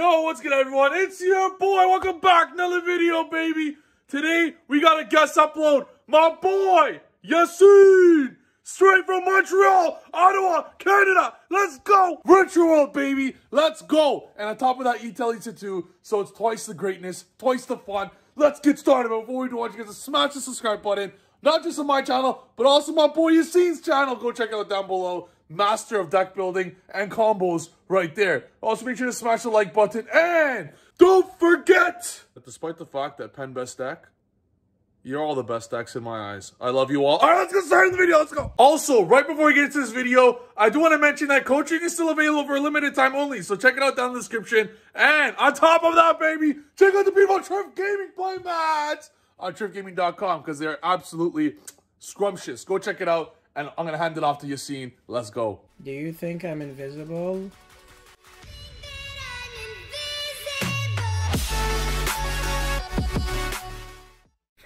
Yo, what's good everyone? It's your boy. Welcome back. Another video, baby. Today, we got a guest upload. My boy, Yacine. Straight from Montreal, Ottawa, Canada. Let's go. World, baby. Let's go. And on top of that, you tell Ita too. So it's twice the greatness, twice the fun. Let's get started. But before we do, I want you guys to smash the subscribe button. Not just on my channel, but also my boy Yacine's channel. Go check it out down below. Master of deck building and combos right there. Also, make sure to smash the like button. And don't forget that despite the fact that Pen Best Deck, you're all the best decks in my eyes. I love you all. All right, let's get started the video. Let's go. Also, right before we get into this video, I do want to mention that coaching is still available for a limited time only. So check it out down in the description. And on top of that, baby, check out the people Trif Gaming play mats on trifgaming.com because they're absolutely scrumptious. Go check it out. And I'm going to hand it off to Yacine. Let's go. Do you think I'm invisible?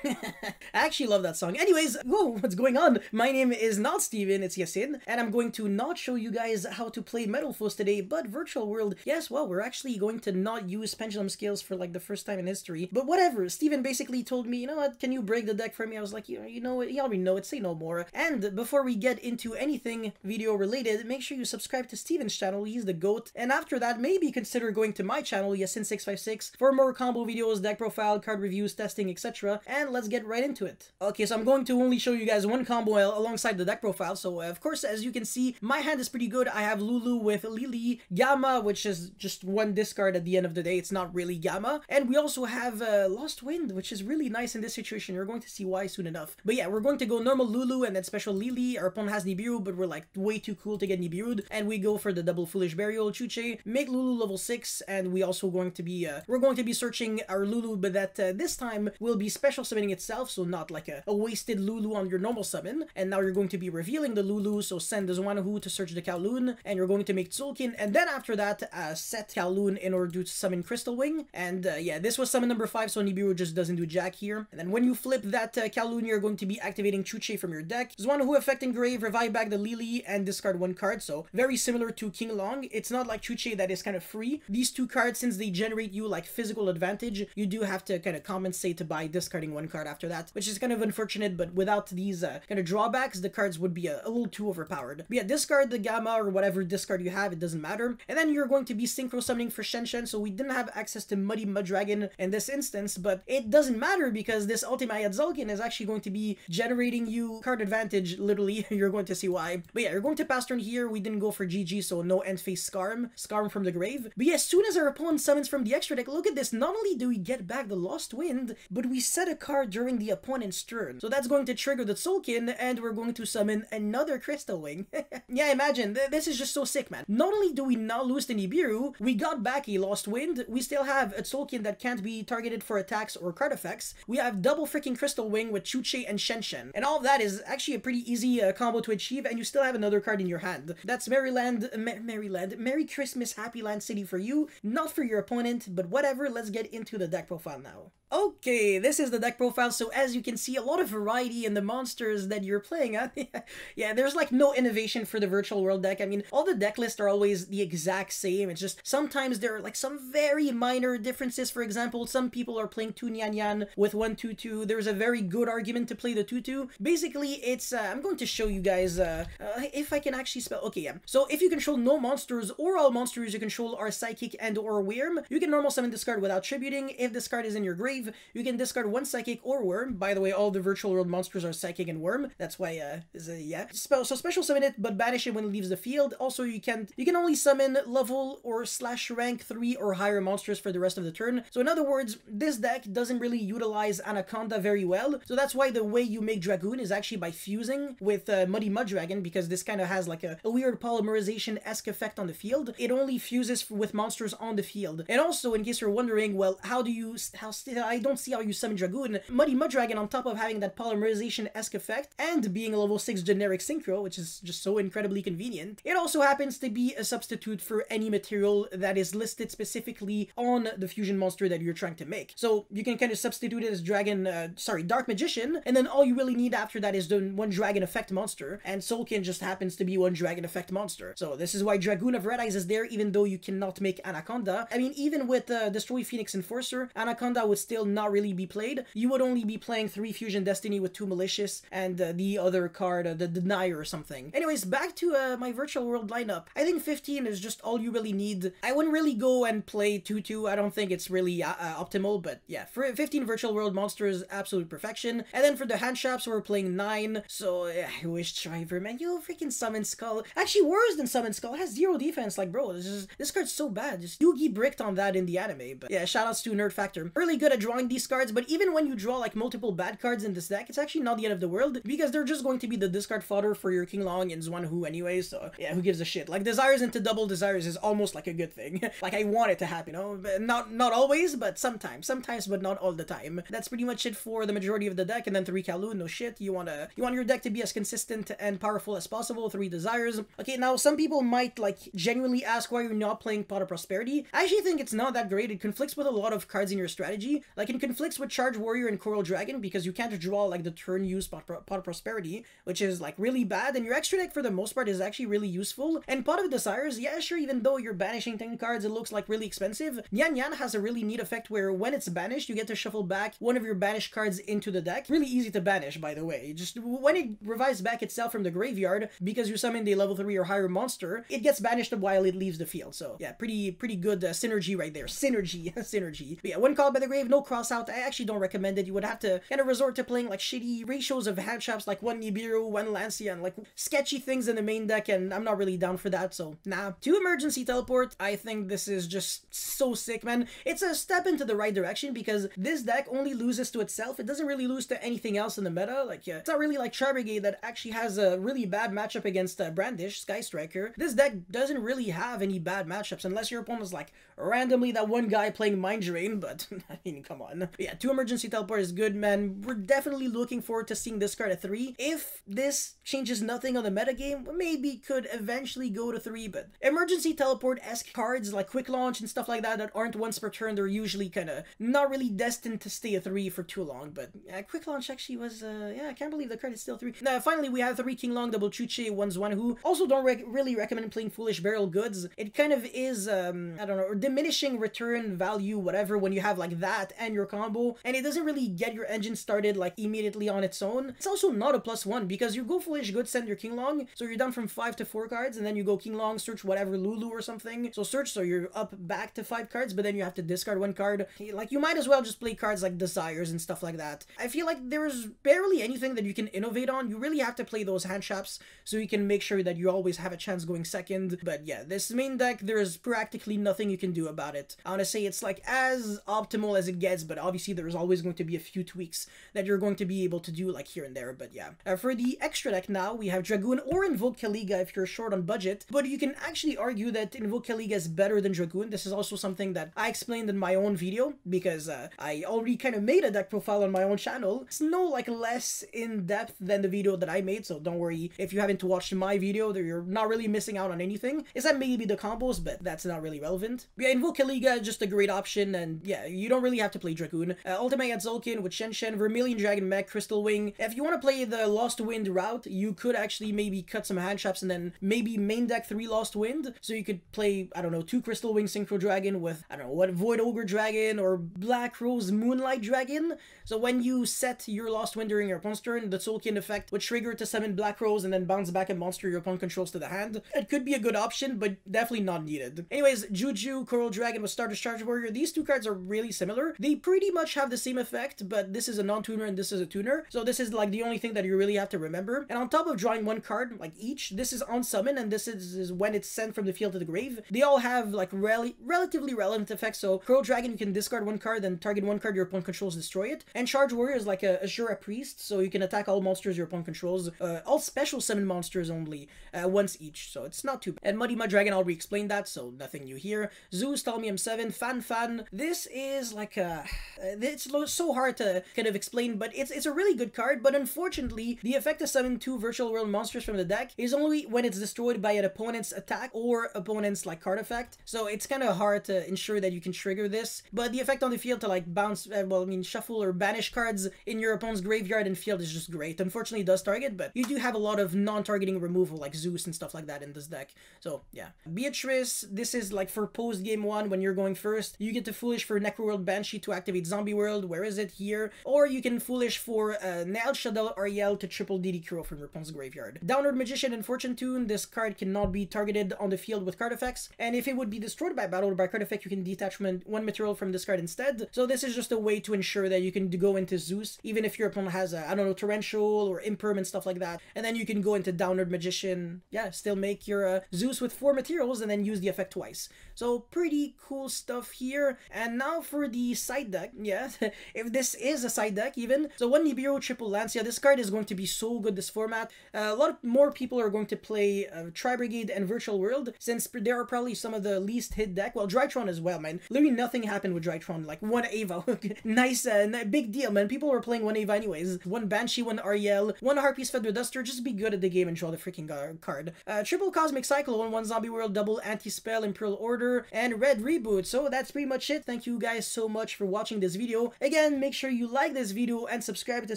Actually love that song. Anyways, whoa, what's going on? My name is not Steven, it's Yacine, and I'm going to not show you guys how to play Metalfoes today, but Virtual World, yes, well, we're actually going to not use Pendulum Scales for like the first time in history, but whatever. Steven basically told me, you know what, can you break the deck for me? I was like, you, you know what, you already know it, say no more. And before we get into anything video related, make sure you subscribe to Steven's channel, he's the GOAT, and after that, maybe consider going to my channel, Yasin656, for more combo videos, deck profile, card reviews, testing, etc. And let's get right into it. Okay, so I'm going to only show you guys one combo alongside the deck profile. So of course, as you can see, my hand is pretty good. I have Lulu with Lily, Gamma, which is just one discard at the end of the day. It's not really Gamma. And we also have uh, Lost Wind, which is really nice in this situation. You're going to see why soon enough. But yeah, we're going to go normal Lulu and then special Lily. Our opponent has Nibiru, but we're like way too cool to get Nibiru'd. And we go for the double Foolish Burial, Chuche, make Lulu level 6, and we also going to be, uh, we're going to be searching our Lulu, but that uh, this time will be special summoning itself so not like a, a, wasted Lulu on your normal summon. And now you're going to be revealing the Lulu, so send the Xuanwu to search the Kowloon, and you're going to make Tzolk'in, and then after that, uh, set Kowloon in order to summon Crystal Wing. And uh, yeah, this was summon number 5, so Nibiru just doesn't do jack here. And then when you flip that uh, Kowloon, you're going to be activating Chuche from your deck. Xuanwu affecting Grave, revive back the Lily, and discard one card, so very similar to King Long. It's not like Chuche that is kind of free. These two cards, since they generate you like physical advantage, you do have to kind of compensate by discarding one card after that, which is kind of unfortunate, but without these uh, kind of drawbacks, the cards would be a, a, little too overpowered. But yeah, discard the Gamma or whatever discard you have, it doesn't matter. And then you're going to be synchro summoning for Shen Shen, so we didn't have access to Muddy Mudragon in this instance, but it doesn't matter because this Ultimaya Tzolk'in is actually going to be generating you card advantage, literally. you're going to see why. But yeah, you're going to pass turn here. We didn't go for GG, so no end phase Scarm. Scarm from the grave. But yeah, as soon as our opponent summons from the extra deck, look at this. Not only do we get back the Lost Wind, but we set a card during the opponent's turn. So that's going to trigger the Tzolk'in, and we're going to summon another Crystal Wing. yeah, imagine. Th this is just so sick, man. Not only do we not lose the Nibiru, we got back a Lost Wind, we still have a Tzolk'in that can't be targeted for attacks or card effects. We have double freaking Crystal Wing with Chuche and Shen Shen. And all of that is actually a pretty easy uh, combo to achieve, and you still have another card in your hand. That's Maryland, Ma Maryland, Merry Christmas, Happy Land City for you, not for your opponent, but whatever, let's get into the deck profile now. Okay, this is the deck profile, so as you can see, a lot of variety in the monsters that you're playing at. yeah, there's like no innovation for the Virtual World deck. I mean, all the deck lists are always the exact same. It's just sometimes there are like some very minor differences. For example, some people are playing 2 Nyan with 1 2 2. There's a very good argument to play the 2 2. Basically, it's, uh, I'm going to show you guys uh, uh, if I can actually spell. Okay, yeah. So if you control no monsters or all monsters you control are Psychic and or Wyrm, you can normal summon this card without tributing. If this card is in your grave, you can discard one Psychic or Worm. By the way, all the Virtual World monsters are Psychic and Worm. That's why, uh, is a, yeah. So special summon it, but banish it when it leaves the field. Also, you can you can only summon level or slash rank 3 or higher monsters for the rest of the turn. So in other words, this deck doesn't really utilize Anaconda very well. So that's why the way you make Dragoon is actually by fusing with uh, Muddy Mudragon, because this kind of has like a, a weird polymerization-esque effect on the field. It only fuses with monsters on the field. And also, in case you're wondering, well, how do you, how I don't see how you summon Dragoon. Muddy Mudragon on top of having that polymerization-esque effect and being a level 6 generic synchro, which is just so incredibly convenient. It also happens to be a substitute for any material that is listed specifically on the fusion monster that you're trying to make. So you can kind of substitute it as Dragon, uh, sorry, Dark Magician, and then all you really need after that is the one Dragon Effect monster, and Tzolk'in just happens to be one Dragon Effect monster. So this is why Dragoon of Red Eyes is there, even though you cannot make Anaconda. I mean, even with uh, Destroy Phoenix Enforcer, Anaconda would still not really be played. You would only be playing 3 Fusion Destiny with 2 Malicious and uh, the other card, uh, the Denier or something. Anyways, back to uh, my Virtual World lineup. I think 15 is just all you really need. I wouldn't really go and play 2-2. I don't think it's really uh, uh, optimal, but yeah, for 15 Virtual World monsters, absolute perfection. And then for the hand traps, we're playing 9, so I wish Driver, man, you freaking Summon Skull. Actually, worse than Summon Skull. It has zero defense, like, bro, this, is, this card's so bad. Just Yugi bricked on that in the anime, but yeah, shoutouts to Nerd Factor. Really good at drawing these cards, but even when you draw, like, multiple bad cards in this deck, it's actually not the end of the world, because they're just going to be the discard fodder for your King Long and Zhuan anyway, so yeah, who gives a shit? Like, Desires into double Desires is almost like a good thing. like, I want it to happen, you know? Not, not always, but sometimes. Sometimes, but not all the time. That's pretty much it for the majority of the deck, and then 3 Kowloon, no shit. You wanna, you want your deck to be as consistent and powerful as possible, 3 Desires. Okay, now some people might, like, genuinely ask why you're not playing Pot of Prosperity. I actually think it's not that great. It conflicts with a lot of cards in your strategy. Like, it conflicts with Charge Warrior and Coral Dragon, because you can't draw, like, the turn use Pot, Pot of Prosperity, which is, like, really bad, and your extra deck, for the most part, is actually really useful. And Pot of Desires, yeah, sure, even though you're banishing 10 cards, it looks, like, really expensive. Yan Yan has a really neat effect where when it's banished, you get to shuffle back one of your banished cards into the deck. Really easy to banish, by the way. Just when it revives back itself from the graveyard, because you summoned a level 3 or higher monster, it gets banished while it leaves the field. So yeah, pretty pretty good uh, synergy right there. Synergy, synergy. But yeah, when called by the grave, no cross out. I actually don't recommend it. You would have to kind of resort to playing like shitty ratios of hand traps, like one Nibiru, one Lancia, and like sketchy things in the main deck, and I'm not really down for that. So nah. Two emergency teleport. I think this is just so sick, man. It's a step into the right direction because this deck only loses to itself. It doesn't really lose to anything else in the meta. Like yeah, it's not really like Char Brigade that actually has a really bad matchup against uh, Brandish, Sky Striker. This deck doesn't really have any bad matchups unless your opponent's like randomly that one guy playing Mind Drain, but I mean, come on. But yeah, two emergency teleport is good, man. We're definitely looking forward to seeing this card at three. If this changes nothing on the metagame, maybe could eventually go to three, but emergency teleport-esque cards like Quick Launch and stuff like that that aren't once per turn, they're usually kind of not really destined to stay a three for too long, but Quick Launch actually was, uh, yeah, I can't believe the card is still three. Now, finally, we have three King Long, double Chuche, 1's one Xuanwu. Also, don't re really recommend playing Foolish Burial Goods. It kind of is, um, I don't know, diminishing return value, whatever, when you have like that and your combo, and it doesn't really get your engine started like immediately on its own. It's also not a plus one because you go Foolish good, send your King Long, so you're down from five to four cards, and then you go King Long, search whatever Lulu or something. So search, so you're up back to five cards, but then you have to discard one card. Like you might as well just play cards like Desires and stuff like that. I feel like there's barely anything that you can innovate on. You really have to play those hand traps so you can make sure that you always have a chance going second. But yeah, this main deck, there's practically nothing you can do about it. I want to say it's like as optimal as it gets, but obviously there's always going to be a few tweaks that you're going to be able to do like here and there. But yeah, uh, for the extra deck now, we have Dragoon or Invoke Caliga if you're short on budget, but you can actually argue that Invoke Caliga is better than Dragoon. This is also something that I explained in my own video because uh, I already kind of made a deck profile on my own channel. It's no like less in depth than the video that I made, so don't worry if you haven't watched my video, that you're not really missing out on anything. Is that maybe the combos, but that's not really relevant. Yeah, Invoke Caliga is just a great option, and yeah, you don't really have to play Dragoon. Uh, Ultimaya Tzolk'in with Shen Shen, Vermilion Dragon Mech, Crystal Wing. If you want to play the Lost Wind route, you could actually maybe cut some hand traps and then maybe main deck three Lost Wind. So you could play, I don't know, two Crystal Wing Synchro Dragon with, I don't know, what, Void Ogre Dragon or Black Rose Moonlight Dragon. So when you set your Lost Wind during your opponent's turn, the Tzolk'in effect would trigger to summon Black Rose and then bounce back a monster your opponent controls to the hand. It could be a good option, but definitely not needed. Anyways, Juju, Coral Dragon with Stardust Charge Warrior, these two cards are really similar. They pretty much have the same effect, but this is a non-tuner and this is a tuner. So this is like the only thing that you really have to remember. And on top of drawing one card, like each, this is on summon and this is, is when it's sent from the field to the grave. They all have like rel relatively relevant effects. So Coral Dragon, you can discard one card, then target one card your opponent controls, destroy it. And Charge Warrior is like a Ashura Priest, so you can attack all monsters your opponent controls, uh, all special summon monsters only, uh, once each, so it's not too bad. And Muddy Mudragon, I'll re-explain that, so nothing new here. Zeus, Talmium 7, Fan Fan. This is like a uh, it's so hard to kind of explain, but it's it's a really good card. But unfortunately, the effect of summon two virtual world monsters from the deck is only when it's destroyed by an opponent's attack or opponent's like card effect. So it's kind of hard to ensure that you can trigger this. But the effect on the field to like bounce, uh, well, I mean, shuffle or banish cards in your opponent's graveyard and field is just great. Unfortunately, it does target, but you do have a lot of non-targeting removal like Zeus and stuff like that in this deck. So yeah, Beatrice, this is like for post game one when you're going first. You get to Foolish for Necroworld Banshee to activate Zombie World. Where is it? Here. Or you can Foolish for uh, Nail Shadel Ariel to triple DD Kuro from your opponent's graveyard. Downerd Magician and Fortune Tune, this card cannot be targeted on the field with card effects, and if it would be destroyed by battle or by card effect, you can detach one material from this card instead. So this is just a way to ensure that you can go into Zeus, even if your opponent has a, I don't know, Torrential or Imperm and stuff like that, and then you can go into Downerd Magician, yeah, still make your uh, Zeus with four materials and then use the effect twice. So pretty cool stuff here. And now for the side deck, yeah, if this is a side deck even. So one Nibiru Triple Lance, yeah, this card is going to be so good this format. Uh, a lot of more people are going to play uh, Tri Brigade and Virtual World since there are probably some of the least hit deck. Well, Drytron as well, man. Literally nothing happened with Drytron. Like one Ava, nice, uh, big deal, man. People were playing one Ava anyways. One Banshee, one Ariel, one Harpy's Feather Duster. Just be good at the game and draw the freaking card. Uh, triple Cosmic Cyclone, one one Zombie World, double Anti-Spell, Imperial Order, and Red Reboot. So that's pretty much it. Thank you guys so much for watching this video. Again, make sure you like this video and subscribe to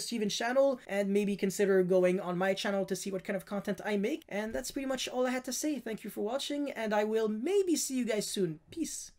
Steven's channel and maybe consider going on my channel to see what kind of content I make. And that's pretty much all I had to say. Thank you for watching and I will maybe see you guys soon. Peace.